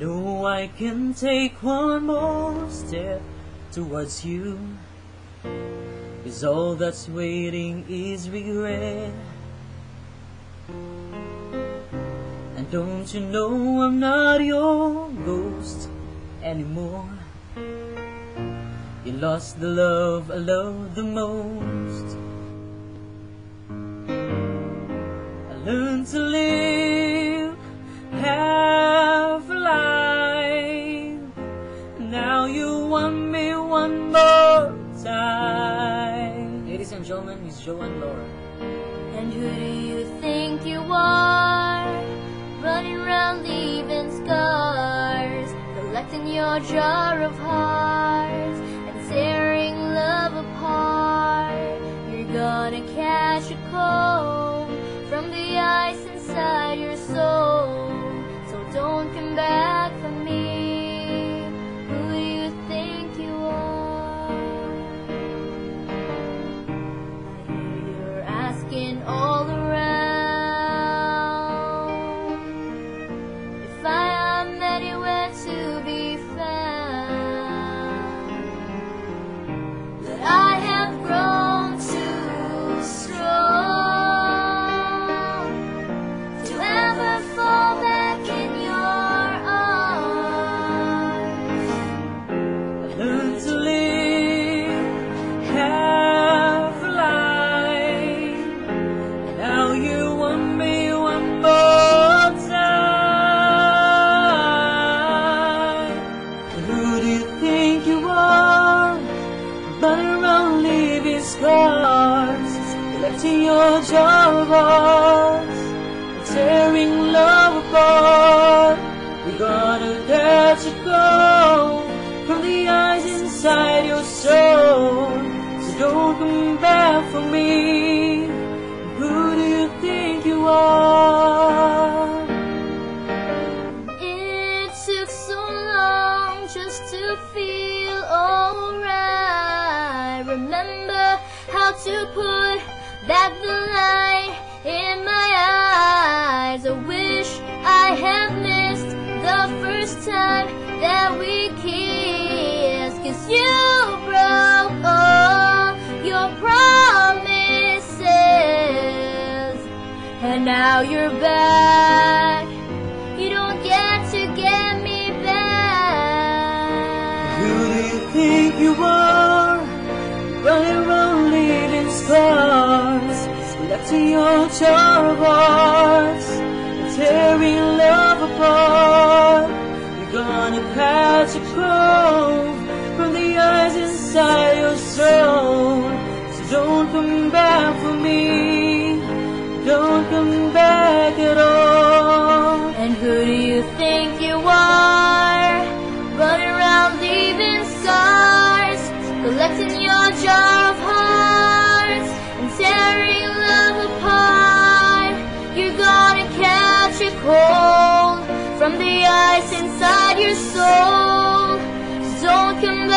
know I can take one more step towards you. Cause all that's waiting is regret. And don't you know I'm not your ghost anymore? You lost the love I love the most. I learned to live want me one more time. Ladies and gentlemen, it's Miss Joanne Lora. And who do you think you are? Running around leaving scars, collecting your jar of hearts, and tearing love apart. You're gonna catch a cold collecting your jar of hearts, tearing love apart. We're gonna catch a go from the eyes inside your soul. So don't come back for me. Who do you think you are? It took so long just to feel alright. Remember how to put back the light in my eyes. I wish I had missed the first time that we kissed. Cause you broke all your promises. And now you're back. You don't get to get me back. Who do you think you are? Running around your jar of hearts, tearing love apart. You're gonna catch a cold from the eyes inside inside your soul. So don't come